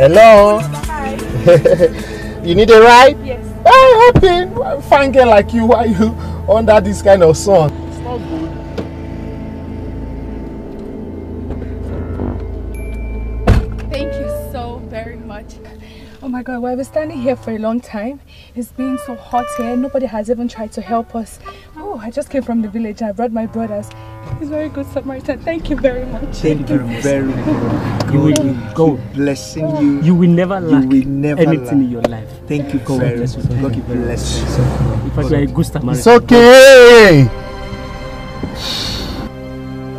Hello. you need a ride? Yes. Hey, happy. Fine girl like you. Why you under this kind of sun? It's not good. Much. Oh my god, well, I've been standing here for a long time. It's been so hot here. Nobody has even tried to help us. Oh, I just came from the village. I brought my brothers. He's very good Samaritan. Thank you very much. Thank you very much. You will God go. keep blessing you. You will never You lack will never anything lack. in your life. Thank you God very bless you. God bless you. In fact, you are a good Samaritan. It's okay.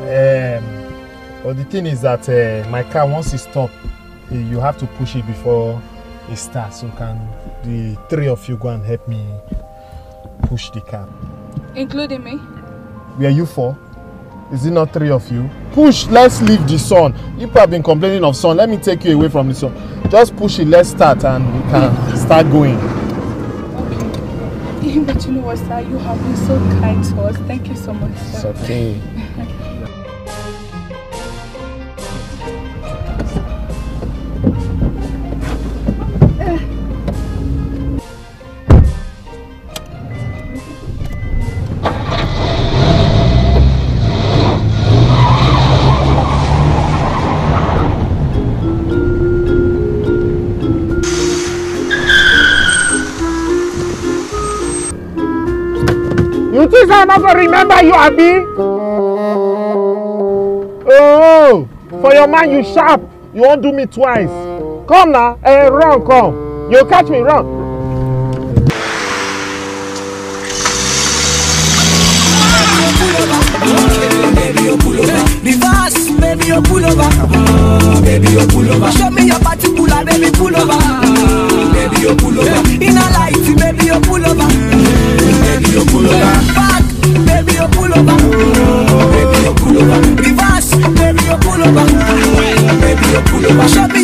Um, but the thing is that uh, my car once it stop, uh, Eh, you have to push it before it starts. So can the three of you go and help me push the car? Including me. Where are you for? Is it not three of you? Push, let's leave the sun. You have been complaining of sun. Let me take you away from the sun. Just push it, let's start and we can start going. Okay. But you know what, sir? You have been so kind to us. Thank you so much, It's okay. You think I'm not gonna remember you, Abi? Oh, for your man, you sharp. You won't do me twice. Come now, eh, run, come. You catch me, run. Reverse, baby, you pull over. Baby, you pull over. culo, culo, culo,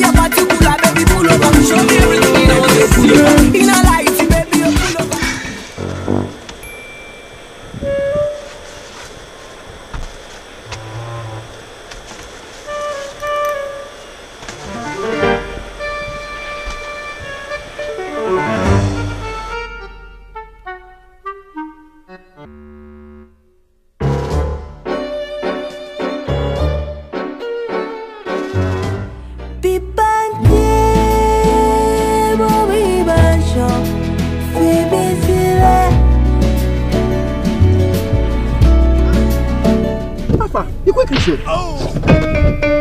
Look at. Oh!